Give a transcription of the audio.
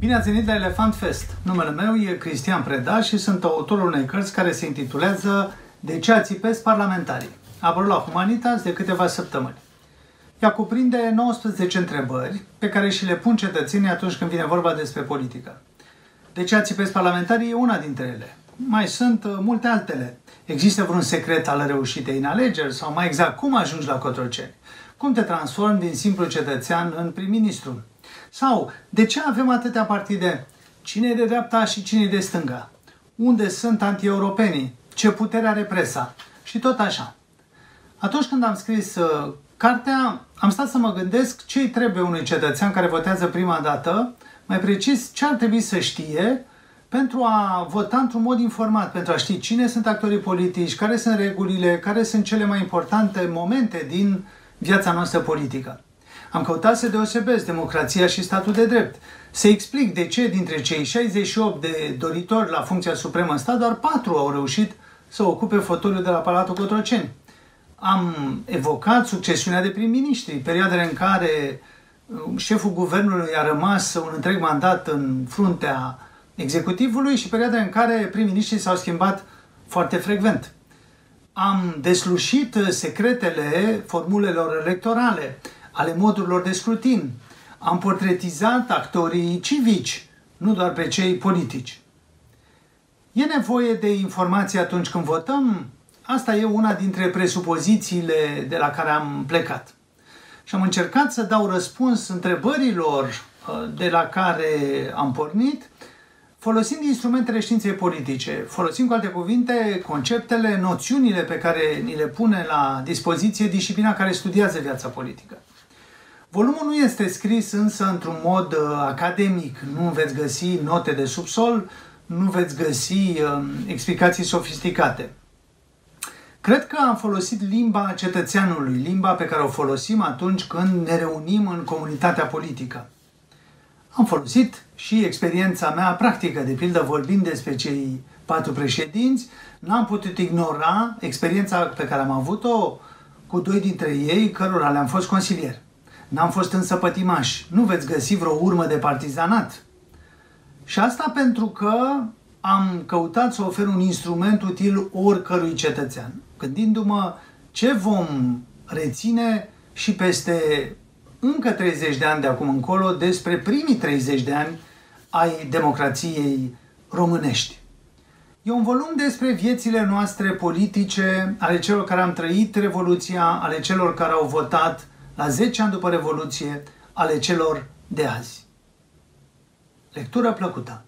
Bine ați venit la Elefant Fest! Numele meu e Cristian Preda și sunt autorul unei cărți care se intitulează De ce ațipesc parlamentarii? A apărut la Humanitas de câteva săptămâni. Ea cuprinde 19 întrebări pe care și le pun cetățenii atunci când vine vorba despre politică. De ce ațipesc parlamentarii e una dintre ele. Mai sunt uh, multe altele. Există vreun secret al reușitei în alegeri sau mai exact cum ajungi la Cotroceni? Cum te transformi din simplu cetățean în prim-ministru? Sau de ce avem atâtea partide? Cine e de dreapta și cine e de stânga? Unde sunt anti-europenii? Ce putere are presa? Și tot așa. Atunci când am scris uh, cartea, am stat să mă gândesc ce îi trebuie unui cetățean care votează prima dată, mai precis ce ar trebui să știe pentru a vota într-un mod informat, pentru a ști cine sunt actorii politici, care sunt regulile, care sunt cele mai importante momente din viața noastră politică. Am căutat să deosebesc democrația și statul de drept, să explic de ce dintre cei 68 de doritori la funcția supremă în stat, doar 4 au reușit să ocupe fotoliul de la Palatul Cotroceni. Am evocat succesiunea de prim-ministri, perioadele în care uh, șeful guvernului a rămas un întreg mandat în fruntea executivului și perioada în care prim-ministrii s-au schimbat foarte frecvent. Am deslușit secretele formulelor electorale, ale modurilor de scrutin. Am portretizat actorii civici, nu doar pe cei politici. E nevoie de informații atunci când votăm? Asta e una dintre presupozițiile de la care am plecat. Și am încercat să dau răspuns întrebărilor uh, de la care am pornit, folosind instrumentele științei politice, folosind cu alte cuvinte conceptele, noțiunile pe care ni le pune la dispoziție disciplina care studiază viața politică. Volumul nu este scris însă într-un mod uh, academic, nu veți găsi note de subsol, nu veți găsi uh, explicații sofisticate. Cred că am folosit limba cetățeanului, limba pe care o folosim atunci când ne reunim în comunitatea politică. Am folosit și experiența mea practică, de pildă vorbind despre cei patru președinți, n-am putut ignora experiența pe care am avut-o cu doi dintre ei, cărora le-am fost consilier. N-am fost însă pătimași. Nu veți găsi vreo urmă de partizanat. Și asta pentru că am căutat să ofer un instrument util oricărui cetățean, gândindu-mă ce vom reține și peste încă 30 de ani de acum încolo despre primii 30 de ani ai democrației românești. E un volum despre viețile noastre politice, ale celor care am trăit Revoluția, ale celor care au votat la 10 ani după Revoluție, ale celor de azi. Lectură plăcută!